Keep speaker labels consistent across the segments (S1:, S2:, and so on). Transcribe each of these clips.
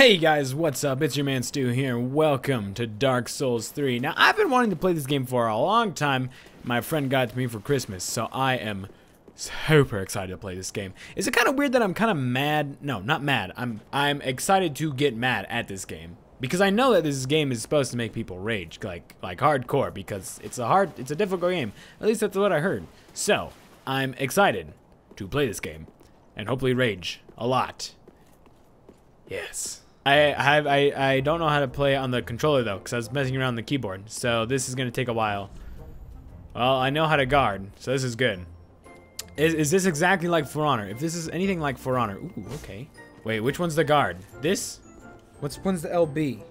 S1: Hey guys, what's up? It's your man Stu here, welcome to Dark Souls 3. Now, I've been wanting to play this game for a long time. My friend got it to me for Christmas, so I am super excited to play this game. Is it kind of weird that I'm kind of mad? No, not mad. I'm I'm excited to get mad at this game because I know that this game is supposed to make people rage, like like hardcore, because it's a hard, it's a difficult game. At least that's what I heard. So I'm excited to play this game and hopefully rage a lot. Yes. I have I, I don't know how to play on the controller though, because I was messing around the keyboard. So this is gonna take a while. Well, I know how to guard, so this is good. Is, is this exactly like For Honor? If this is anything like For Honor, ooh, okay. Wait, which one's the guard? This?
S2: What's one's the LB?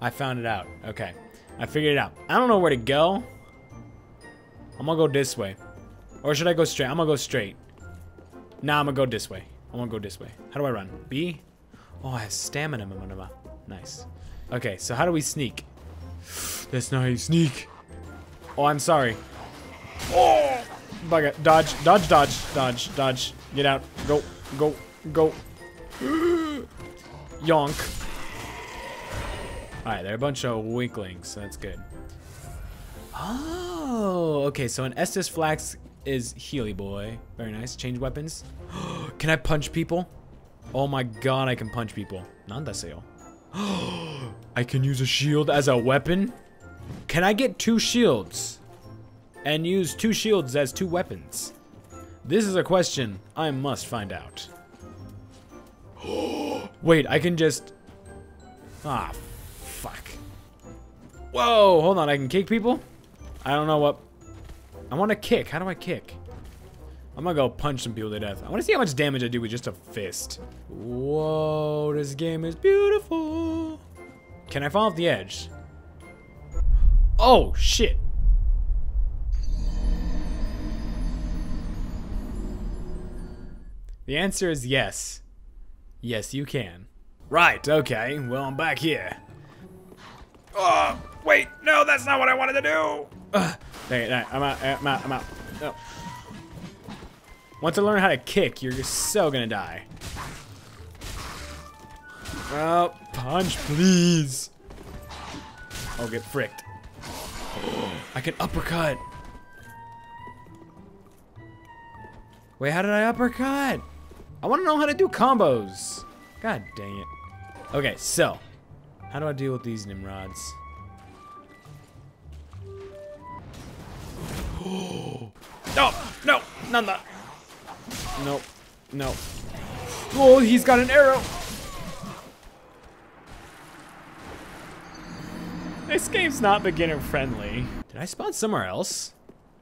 S1: I found it out. Okay, I figured it out. I don't know where to go. I'm gonna go this way, or should I go straight? I'm gonna go straight. Nah, I'm gonna go this way. I'm gonna go this way. How do I run? B? Oh, I have stamina. Nice. Okay, so how do we sneak? That's not how you sneak. Oh, I'm sorry. Oh! Bugger. Dodge, dodge, dodge, dodge, dodge. Get out. Go, go, go. Yonk. Alright, they're a bunch of weaklings, so that's good. Oh, okay, so an Estus Flask is Healy Boy. Very nice. Change weapons. Can I punch people? Oh my god, I can punch people. Nandaseo. I can use a shield as a weapon? Can I get two shields? And use two shields as two weapons? This is a question I must find out. Wait, I can just... Ah, fuck. Whoa, hold on, I can kick people? I don't know what... I want to kick. How do I kick? I'm gonna go punch some people to death. I want to see how much damage I do with just a fist. Whoa, this game is beautiful. Can I fall off the edge? Oh, shit. The answer is yes. Yes, you can. Right, okay. Well, I'm back here. Oh, wait. No, that's not what I wanted to do. Uh, dang it, I'm out, I'm out, I'm out. No. Once I learn how to kick, you're so gonna die. Oh, punch, please. I'll get fricked. I can uppercut. Wait, how did I uppercut? I want to know how to do combos. God dang it. Okay, so. How do I deal with these Nimrods? no, no, none of that. Nope. Nope. Oh, he's got an arrow. This game's not beginner friendly. Did I spawn somewhere else?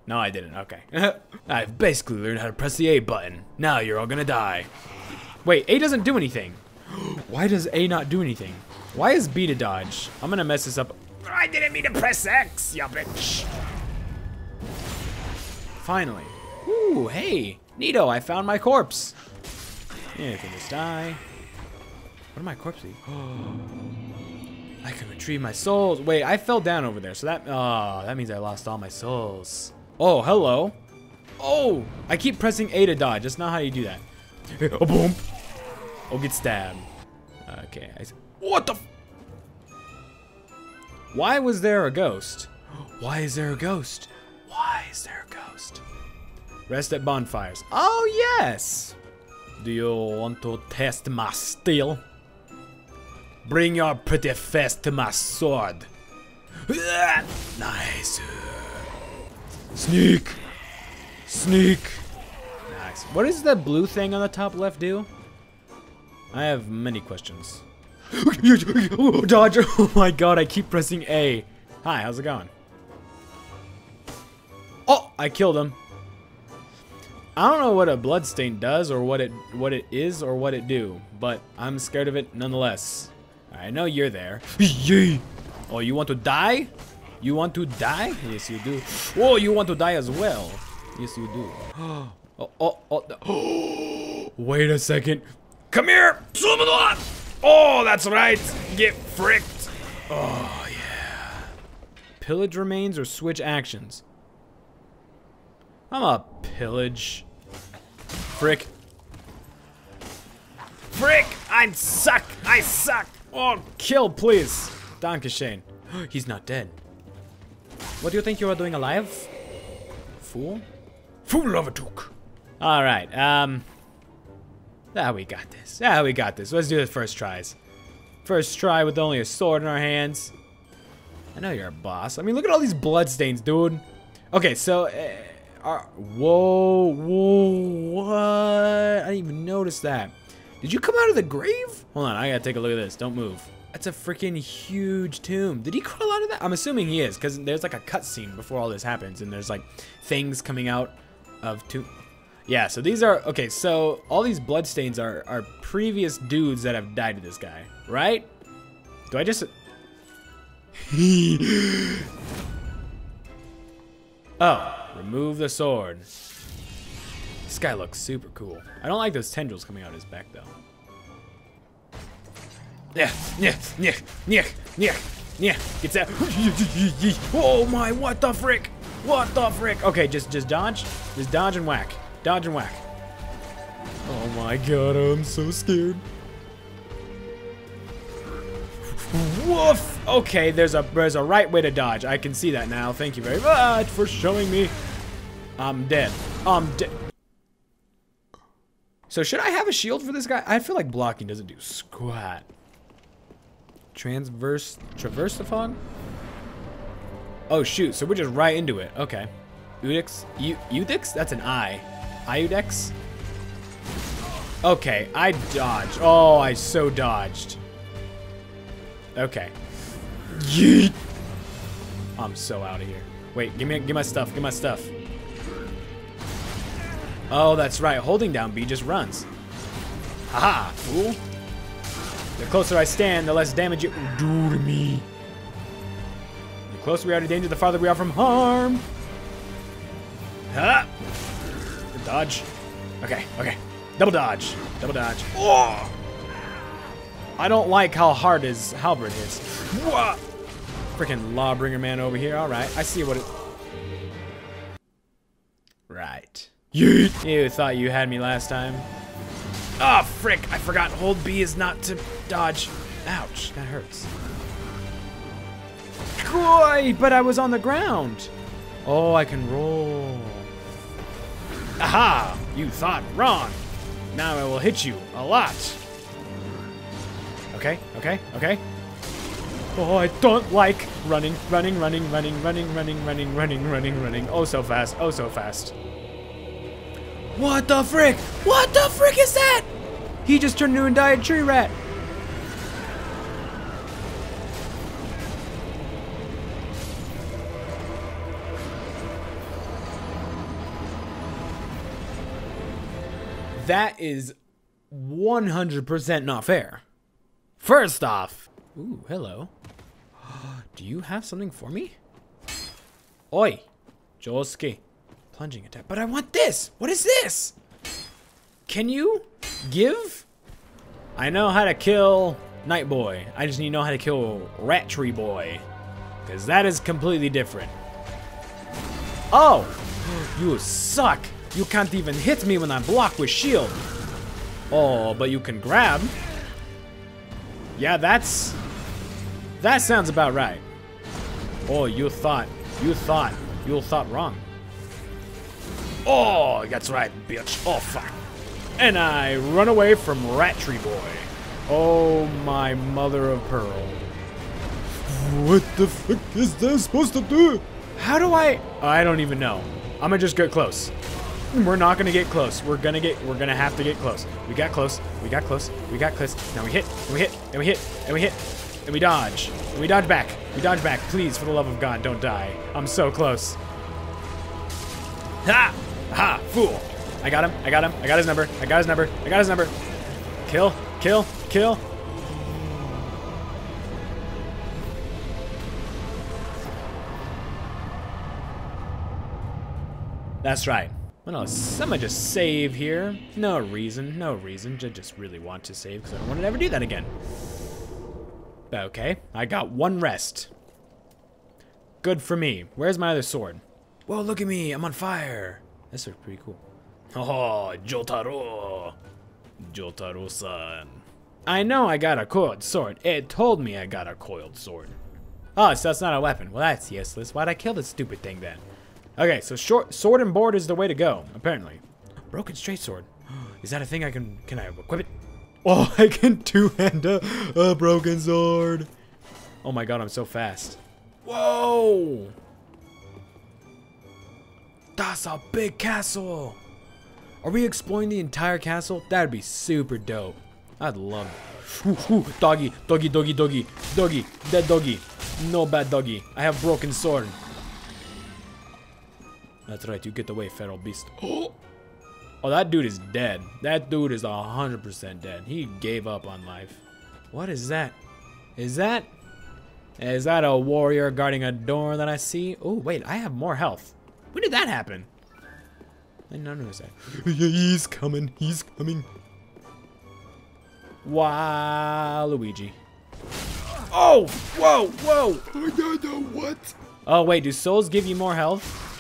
S1: No, I didn't. Okay. I've basically learned how to press the A button. Now you're all gonna die. Wait, A doesn't do anything. Why does A not do anything? Why is B to dodge? I'm gonna mess this up. I didn't mean to press X, ya bitch. Finally. Ooh, hey. Neato, I found my corpse. Yeah, can just die. What am my corpse I can retrieve my souls. Wait, I fell down over there, so that oh, that means I lost all my souls. Oh, hello. Oh, I keep pressing A to dodge. That's not how you do that. oh, boom. Oh, get stabbed. Okay. I, what the? Why was there a ghost? Why is there a ghost? Why is there a ghost? Rest at bonfires. Oh, yes! Do you want to test my steel? Bring your pretty face to my sword. Nice. Sneak. Sneak. Nice. What does that blue thing on the top left do? I have many questions. Dodge! Oh my god, I keep pressing A. Hi, how's it going? Oh, I killed him. I don't know what a bloodstain does or what it what it is or what it do, but I'm scared of it nonetheless. I know you're there. Yay! Oh, you want to die? You want to die? Yes, you do. Oh, you want to die as well? Yes, you do. oh, oh, oh. Wait a second. Come here! Oh, that's right! Get fricked! Oh, yeah. Pillage remains or switch actions? I'm a pillage. Frick. Frick! I suck! I suck! Oh, kill, please. Dankeschön. He's not dead.
S2: What do you think you are doing alive?
S1: Fool? Fool of a Took. Alright, um... Ah, we got this. Ah, we got this. Let's do the first tries. First try with only a sword in our hands. I know you're a boss. I mean, look at all these bloodstains, dude. Okay, so... Uh, whoa, whoa, what? I didn't even notice that. Did you come out of the grave? Hold on, I gotta take a look at this. Don't move. That's a freaking huge tomb. Did he crawl out of that? I'm assuming he is, because there's like a cutscene before all this happens, and there's like things coming out of tomb. Yeah, so these are okay. So all these bloodstains are are previous dudes that have died to this guy, right? Do I just? oh, remove the sword. This guy looks super cool. I don't like those tendrils coming out of his back though. Yeah, yeah, yeah, yeah, yeah, yeah. Get that. Oh my! What the frick? What the frick? Okay, just just dodge, just dodge and whack, dodge and whack. Oh my god, I'm so scared. Woof! Okay, there's a there's a right way to dodge. I can see that now. Thank you very much for showing me. I'm dead. I'm dead. So should I have a shield for this guy? I feel like blocking doesn't do squat. Transverse, traversifon? Oh shoot, so we're just right into it. Okay. Udix, U Udix? That's an I. Iudex? Okay, I dodged. Oh, I so dodged. Okay. Yeet. I'm so out of here. Wait, give me give my stuff, give my stuff. Oh, that's right. Holding down B just runs. Haha, fool. The closer I stand, the less damage it will do to me. The closer we are to danger, the farther we are from harm. Ha! Dodge. Okay, okay. Double dodge. Double dodge. Oh! I don't like how hard his halberd is. What? Freaking Lawbringer man over here. All right, I see what it... Right. Yeet. You thought you had me last time. Oh, frick. I forgot hold B is not to dodge. Ouch, that hurts. But I was on the ground. Oh, I can roll. Aha! You thought wrong. Now I will hit you a lot. Okay, okay, okay. Oh, I don't like running, running, running, running, running, running, running, running, running, running. Oh, so fast. Oh, so fast. What the frick? What the frick is that? He just turned into a diet tree rat. That is 100% not fair. First off, ooh, hello. Do you have something for me? Oi, Josuke. Plunging attack. But I want this. What is this? Can you give? I know how to kill Knight Boy. I just need to know how to kill Rat Tree Boy. Because that is completely different. Oh! You suck. You can't even hit me when I block with shield. Oh, but you can grab. Yeah, that's... That sounds about right. Oh, you thought. You thought. You thought wrong. Oh, that's right, bitch. Oh, fuck. And I run away from Rat Tree Boy. Oh, my mother of pearl. What the fuck is that supposed to do? How do I... I don't even know. I'm gonna just get close. We're not gonna get close. We're gonna get, we're gonna have to get close. We got close, we got close, we got close. Now we hit, and we hit, and we hit, and we hit, and we dodge. And we dodge back. We dodge back. Please, for the love of God, don't die. I'm so close. Ha! Ha! Fool! I got him. I got him. I got his number. I got his number. I got his number. Kill. Kill. Kill. That's right. Well, I'm gonna just save here. No reason. No reason. I just really want to save because I don't want to ever do that again. Okay. I got one rest. Good for me. Where's my other sword? Whoa, look at me. I'm on fire. This looks pretty cool. Oh, Jotaro. Jotaro-san. I know I got a coiled sword. It told me I got a coiled sword. Oh, so that's not a weapon. Well, that's useless. Why'd I kill this stupid thing then? Okay, so short sword and board is the way to go, apparently. Broken straight sword. Is that a thing I can can I equip it? Oh, I can two-hand a, a broken sword. Oh my god, I'm so fast. Whoa! That's a big castle. Are we exploring the entire castle? That'd be super dope. I'd love it. Ooh, ooh, doggy, doggy, doggy, doggy, doggy, dead doggy. No bad doggy. I have broken sword. That's right, you get away, feral beast. Oh, that dude is dead. That dude is 100% dead. He gave up on life. What is that? Is that... Is that a warrior guarding a door that I see? Oh, wait, I have more health. When did that happen? I didn't notice that. He's coming. He's coming. Wow, Luigi. Oh, whoa, whoa. I don't know what. Oh, wait, do souls give you more health?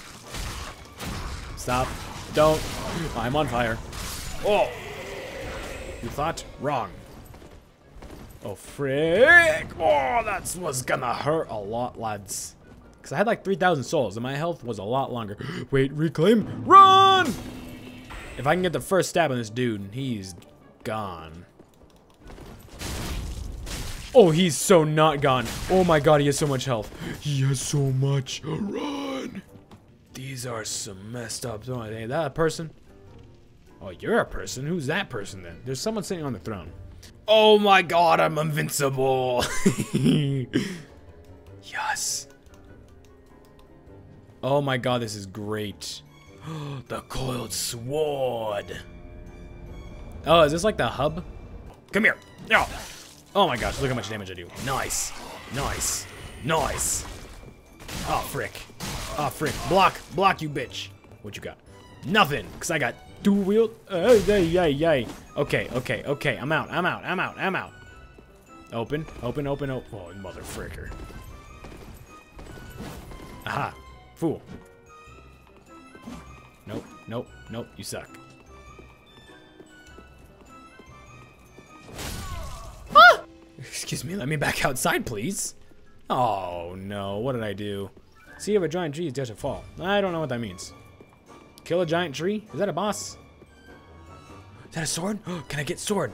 S1: Stop. Don't. I'm on fire. Oh! You thought? Wrong. Oh, frick! Oh, that was gonna hurt a lot, lads. Because I had like 3,000 souls, and my health was a lot longer. Wait, reclaim! Run! If I can get the first stab on this dude, he's gone. Oh, he's so not gone. Oh my god, he has so much health. He has so much. Run! These are some messed up. Oh, is that a person? Oh, you're a person? Who's that person then? There's someone sitting on the throne. Oh my god, I'm invincible! yes. Oh my god, this is great. the coiled sword. Oh, is this like the hub? Come here. Oh. oh my gosh, look how much damage I do. Nice. Nice. Nice. Oh, frick. Oh, frick. Block. Block, you bitch. What you got? Nothing, because I got dual wield. Uh, yay, yay, yay. Okay, okay, okay. I'm out. I'm out. I'm out. I'm out. Open. Open, open, open. Oh, mother fricker. Aha. Fool. Nope, nope, nope. You suck. Ah! Excuse me. Let me back outside, please. Oh, no. What did I do? See if a giant tree is just a fall. I don't know what that means. Kill a giant tree? Is that a boss? Is that a sword? Can I get sword?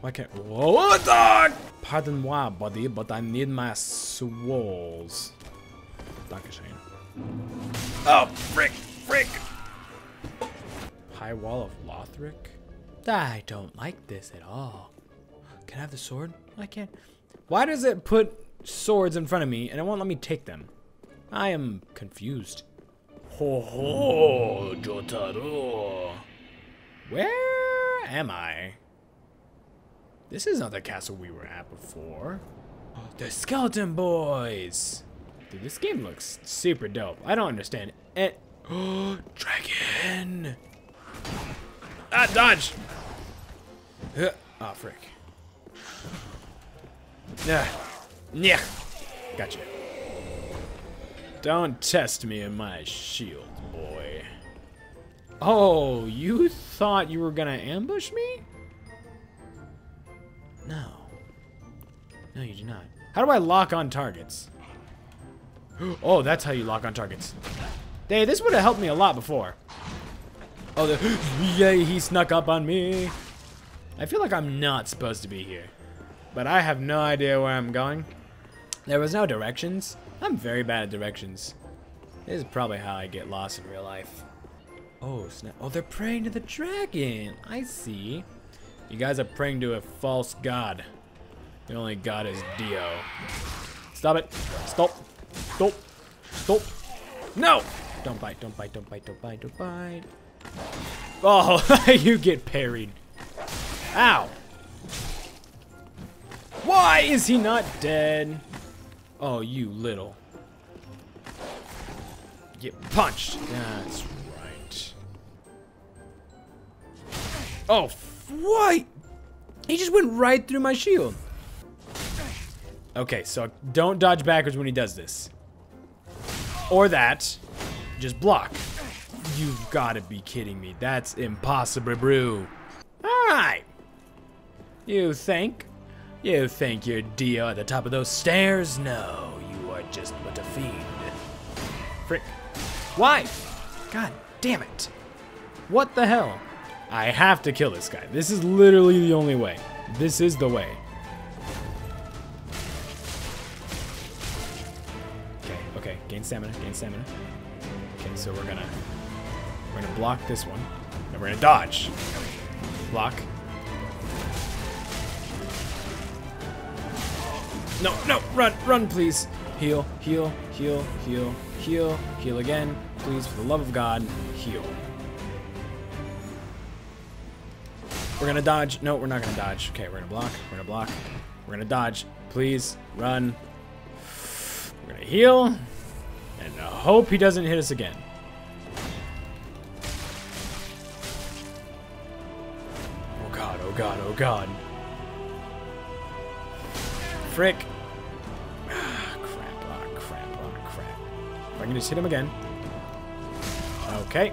S1: Why can't... Whoa, what the? Pardon moi, buddy, but I need my souls. Dankeschön. Oh, frick, frick. High wall of Lothric? I don't like this at all. Can I have the sword? I can't. Why does it put swords in front of me and it won't let me take them? I am confused. Ho ho, Jotaro. Where am I? This is not the castle we were at before. The Skeleton Boys! Dude, this game looks super dope. I don't understand it. Oh, dragon! Ah, dodge! Ah, oh, frick. Yeah. Yeah. Gotcha. Don't test me in my shield, boy. Oh, you thought you were gonna ambush me? No. No, you do not. How do I lock on targets? Oh, that's how you lock on targets. Hey, this would have helped me a lot before. Oh, the, yay, he snuck up on me. I feel like I'm not supposed to be here. But I have no idea where I'm going. There was no directions. I'm very bad at directions. This is probably how I get lost in real life. Oh, snap. Oh, they're praying to the dragon. I see. You guys are praying to a false god. The only god is Dio. Stop it. Stop. Stop. Stop. No! Don't bite, don't bite, don't bite, don't bite, don't bite. Oh, you get parried. Ow. Why is he not dead? Oh, you little. Get punched. That's right. Oh, what? He just went right through my shield. Okay, so don't dodge backwards when he does this. Or that. Just block. You've got to be kidding me. That's impossible, brew. Alright. You think? You think you're Dio at the top of those stairs? No, you are just but a fiend. Frick. Why? God damn it. What the hell? I have to kill this guy. This is literally the only way. This is the way. Okay, okay. Gain stamina, gain stamina. Okay, so we're gonna we're gonna block this one. And we're gonna dodge. Block. No, no, run, run, please. Heal, heal, heal, heal, heal, heal again. Please, for the love of God, heal. We're gonna dodge. No, we're not gonna dodge. Okay, we're gonna block. We're gonna block. We're gonna dodge. Please, run. We're gonna heal. And hope he doesn't hit us again. Oh god, oh god, oh god. Frick. Ah, crap, ah, crap, ah, crap. If I can just hit him again. Okay.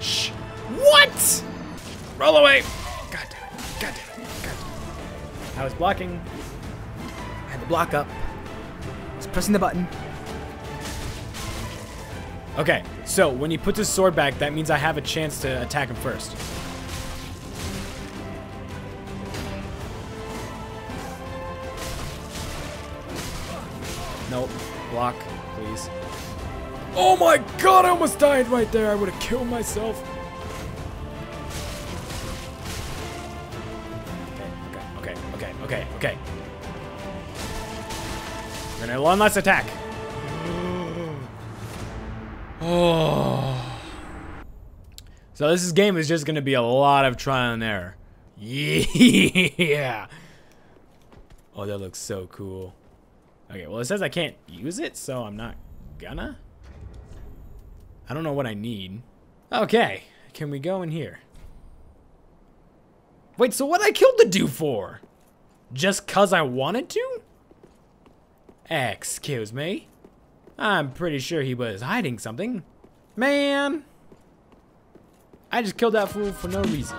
S1: Shh. What? Roll away. God damn it. God damn it. God damn it.
S2: I was blocking. I had the block up. I was pressing the button.
S1: Okay, so when he puts his sword back, that means I have a chance to attack him first. Nope. Block, please. Oh my god, I almost died right there. I would have killed myself. Okay, okay, okay, okay, okay. We're gonna one last attack. Oh. So this is- game is just gonna be a lot of trial and error. Yeah. Oh, that looks so cool. Okay, well it says I can't use it, so I'm not gonna. I don't know what I need. Okay, can we go in here? Wait, so what I killed the dude for? Just cause I wanted to? Excuse me? I'm pretty sure he was hiding something. Man! I just killed that fool for no reason.